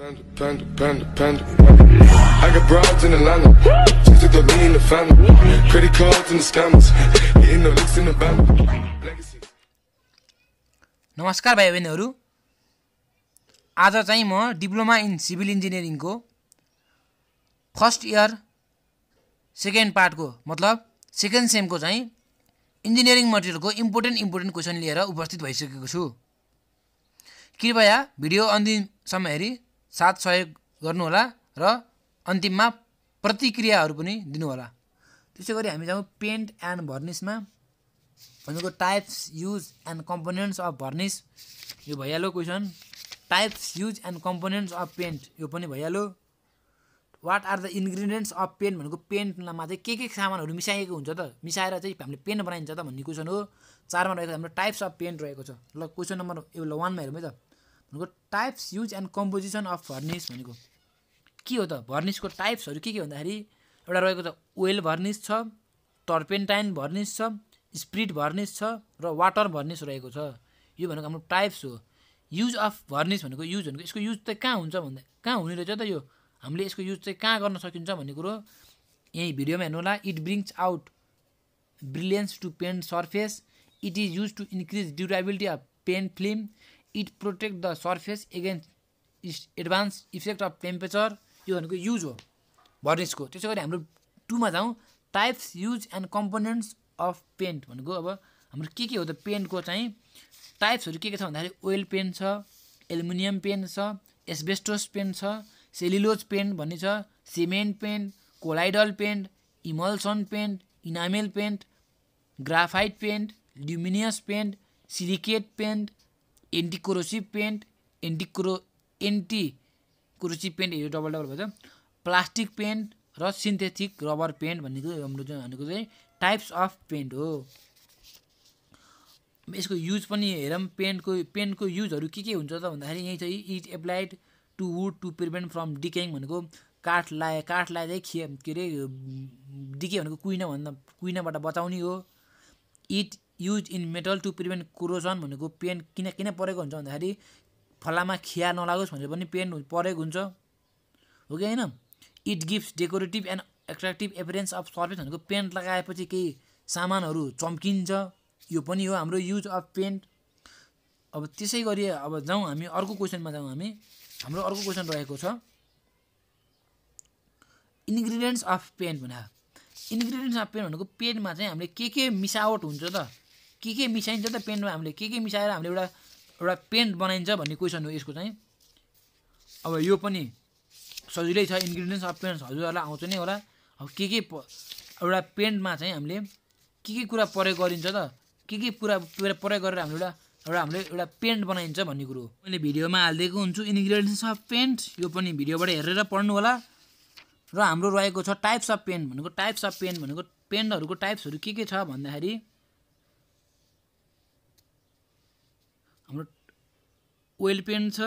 Panda, panda, panda, panda. I got broads in Atlanta. Just the lean in the family. Credit cards the scammers. Hitting the licks in. नमस्कार भाइ बहिनीहरू आज चाहिँ म diploma in civil इन्जिनियरिङको first year second पार्टको मतलब second सेमको चाहिँ इन्जिनियरिङ मटेरियलको इम्पोर्टेन्ट इम्पोर्टेन्ट क्वेसन लिएर उपस्थित भइसकेको छु कृपया भिडियो अन्तिमसम्म हेरी साथ सहयोग गर्नुहोला र अन्तिममा प्रतिक्रियाहरू पनि दिनुहोला। त्यसै गरी हामी जाउँ पेन्ट एन्ड भर्निसमा। भनेको types use and components of varnish यो भइहाल्यो question. Types use and components of paint यो पनि भइहाल्यो। What are the ingredients of paint भनेको पेन्टमा चाहिँ के के सामानहरू मिसाइएको हुन्छ त? मिसाएर चाहिँ हामीले पेन्ट बनाइन्छ त भन्ने क्वेसन हो। चारमा रहेको हाम्रो टाइप्स अफ पेन्ट रहेको छ। ल क्वेसन नम्बर यो वानमा हेरौँ है त। भनेको types use and composition of varnish भनेको के हो त? भर्निसको टाइप्सहरू के के भन्दाखेरि एउटा रहेको छ ओइल भर्निस छ टर्पेन्टाइन भर्निस छ स्प्रिट भर्निस छ र वाटर भर्निस रहेको छ। यो भनेको हाम्रो टाइप्स हो। युज अफ भर्निस भनेको युज भनेको यसको युज चाहिँ कहाँ हुन्छ भन्दा कहाँ हुने रहेछ त यो? हामीले यसको युज चाहिँ कहाँ गर्न सकिन्छ भन्ने कुरो यहीँ भिडियोमा हेर्नु होला। It brings out brilliance to paint surface it is use to increase durability of paint film it protect the surface against advance effect of temperature यो भनेको युज हो भर्निसको त्यसै गरी हाम्रो टूमा जाउँ types use and components of paint भनेको अब हाम्रो के के हो त पेन्टको चाहिँ टाइप्सहरू के के छ भन्दाखेरि ओइल पेन्ट छ एल्युमिनियम पेन्ट छ एस्बेस्टोस पेन्ट छ सेलिलोज पेन्ट भन्ने छ cement paint colloidal paint emulsion paint enamel paint graphite paint luminous paint silicate paint anticorrosive paint एन्टिक्रो anti क्रोसिभ paint यो डबल डबल भन्छ प्लास्टिक पेन्ट र सिन्थेटिक रबर पेन्ट भनेको हाम्रो चाहिँ भनेको चाहिँ टाइप्स अफ पेन्ट हो। यसको युज पनि हेरौँ पेन्टको पेन्टको युजहरू के के हुन्छ त भन्दाखेरि यहीँ चाहिँ it applied to wood to prevent from decaying भनेको काठ लाए काठ लाए चाहिँ खिए के अरे डिके भनेको कुइना भन्दा कुइनाबाट बचाउने हो। It use in metal to prevent corrosion भनेको पेन किन किन परेको हुन्छ भन्दाखेरि फलामा खिया नलागोस् भनेर पनि पेन परेको हुन्छ। हो कि होइन? It gives decorative and attractive appearance of surface भनेको पेन्ट लगाएपछि केही सामानहरू चम्किन्छ। यो पनि हो हाम्रो युज अफ पेन्ट अब त्यसै गरी अब जाउँ हामी अर्को क्वेसनमा जाउँ हामी। हाम्रो अर्को क्वेसन रहेको छ। इन्ग्रिडियन्ट्स अफ पेन्ट भने इन्ग्रिडियन्ट्स अफ पेन्ट भनेको पेन्टमा चाहिँ हामीले के के मिसावट हुन्छ त? के के मिसाइन्छ त पेन्टमा हामीले? के के मिसाएर हामीले एउटा एउटा पेन्ट बनाइन्छ भन्ने क्वेसन हो यसको चाहिँ। अब यो पनि सजिलै छ इन्ग्रिडियन्ट्स अफ पेन्ट्स हजुरहरूलाई आउँछ नै होला। अब के के एउटा पेन्टमा चाहिँ हामीले के के कुरा प्रयोग गरिन्छ त? के के कुरा प्रयोग गरेर हामीले एउटा एउटा हामीले एउटा पेन्ट बनाइन्छ भन्ने कुरो मैले भिडियोमा हालिदिएको हुन्छु इन्ग्रिडियन्ट्स अफ पेन्ट। यो पनि भिडियोबाट हेरेर पढ्नु होला। र हाम्रो रहेको छ टाइप्स अफ पेन्ट भनेको टाइप्स अफ पेन्ट भनेको पेन्टहरूको टाइप्सहरू के के छ भन्दाखेरि हाम्रो ओइल पेन्ट छ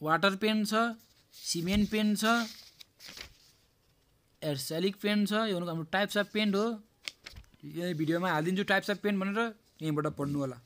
वाटर पेन्ट छ सिमेन्ट पेन्ट छ एर्सेलिक पेन्ट छ यो हाम्रो टाइप्स अफ पेन्ट हो। यही भिडियोमा हालिदिन्छु टाइप्स अफ पेन्ट भनेर यहीँबाट पढ्नु होला।